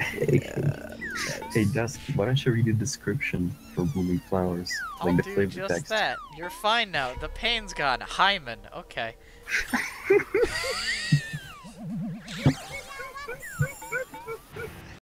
Hey, hey, Dusk, why don't you read the description for blooming flowers? I'll the do flavor just text. that. You're fine now. The pain's gone. Hymen. Okay.